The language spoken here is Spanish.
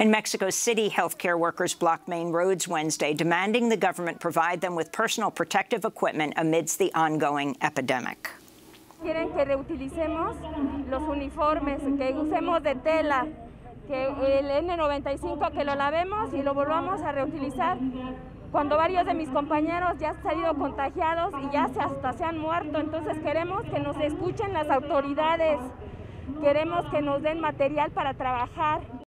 In Mexico City, healthcare workers blocked main roads Wednesday, demanding the government provide them with personal protective equipment amidst the ongoing epidemic. Quieren que reutilicemos los uniformes, que usemos de tela, que el N95 que lo lavemos y lo volvamos a reutilizar. Cuando varios de mis compañeros ya han salido contagiados y ya se hasta se han muerto, entonces queremos que nos escuchen las autoridades, queremos que nos den material para trabajar.